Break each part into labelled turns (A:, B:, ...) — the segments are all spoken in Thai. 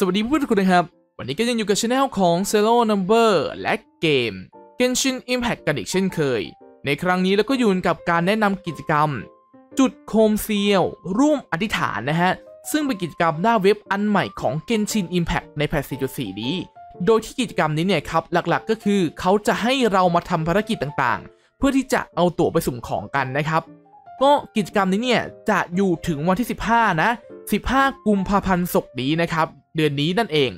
A: สวัสดีเพื่อนๆทุกคนนะครับ วันนี้ก็ยังอยู่กับช anel ของ Zero Number และเกม Genshin Impact กันอีกเช่นเคย ในครั้งนี้เราก็อยู่กับการแนะนำกิจกรรม จุดโคมเซียว ร่วมอธิษฐานนะฮะ ซึ่งเป็นกิจกรรมหน้าเว็บอันใหม่ของ Genshin Impact ในแพท4.4 นี้ โดยที่กิจกรรมนี้เนี่ยครับ หลักๆก็คือเขาจะให้เรามาทำภารกิจต่างๆ เพื่อที่จะเอาตั๋วไปสุ่มของกันนะครับ ก็กิจกรรมนี้เนี่ยจะอยู่ถึงวันที่ 15 นะ 15 กุมภาพันธ์ศกนี้นะครับ เดือนนี้นั่นเอง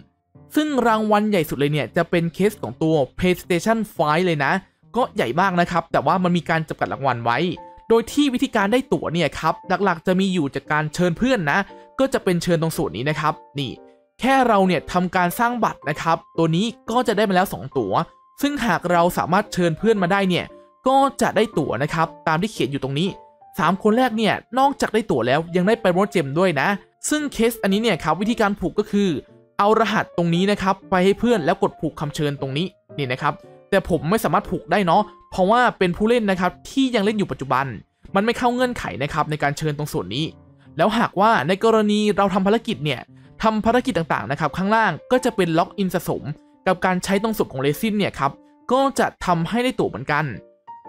A: ซึ่งรางวัลใหญ่สุดเลยเนี่ย จะเป็นเคสของตัว PlayStation 5 เลยนะ ก็ใหญ่มากนะครับ แต่ว่ามันมีการจำกัดรางวัลไว้ โดยที่วิธีการได้ตั๋วเนี่ยครับ หลักๆ จะมีอยู่จากการเชิญเพื่อนนะ ก็จะเป็นเชิญตรงสูตรนี้นะครับ นี่ แค่เราเนี่ยทำการสร้างบัตรนะครับ ตัวนี้ก็จะได้มาแล้ว 2 ตั๋ว ซึ่งหากเราสามารถเชิญเพื่อนมาได้เนี่ย ก็จะได้ตั๋วนะครับ ตามที่เขียนอยู่ตรงนี้ 3 คนแรกเนี่ย นอกจากได้ตั๋วแล้วยังได้ไปโรเจมด้วยนะ ซึ่งเคสอันนี้เนี่ยครับวิธีการผูกก็คือ เอารหัสตรงนี้นะครับไปให้เพื่อนแล้วกดผูกคำเชิญตรงนี้นี่นะครับ แต่ผมไม่สามารถผูกได้เนาะเพราะว่าเป็นผู้เล่นนะครับที่ยังเล่นอยู่ปัจจุบัน มันไม่เข้าเงื่อนไขนะครับในการเชิญตรงส่วนนี้ แล้วหากว่าในกรณีเราทำภารกิจเนี่ยทำภารกิจต่างๆนะครับข้างล่างก็จะเป็นล็อกอินสะสม กับการใช้ตรงส่วนของเรซินเนี่ยครับก็จะทำให้ได้ตั๋วเหมือนกัน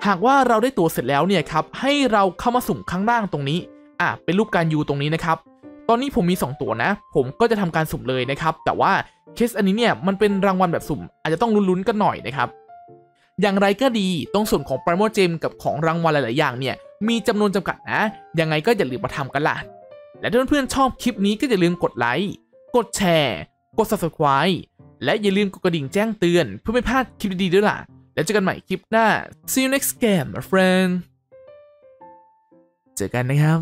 A: หากว่าเราได้ตั๋วเสร็จแล้วเนี่ยครับให้เราเข้ามาสุ่มข้างล่างตรงนี้อะเป็นรูปการยูตรงนี้นะครับ ตอนนี้ผมมี 2 ตัวนะ ผมก็จะทำการสุ่มเลยนะครับ แต่ว่าเคสอันนี้เนี่ยมันเป็นรางวัลแบบสุ่ม อาจจะต้องลุ้นๆกันหน่อยนะครับ อย่างไรก็ดีตรงส่วนของ p r i m o Gem กับของรางวัลหลาย ๆ อย่างเนี่ยมีจำนวนจำกัดนะ ยังไงก็อย่าลืมมาทำกันล่ะ และถ้าเพื่อนๆชอบคลิปนี้ก็อย่าลืมกดไลค์กดแชร์ กด subscribe และอย่าลืมกดกระดิ่งแจ้งเตือนเพื่อไม่พลาดคลิปดีๆด้วยล่ะ แล้วเจอกันใหม่คลิปหน้า see you next game my friend เจอกันนะครับ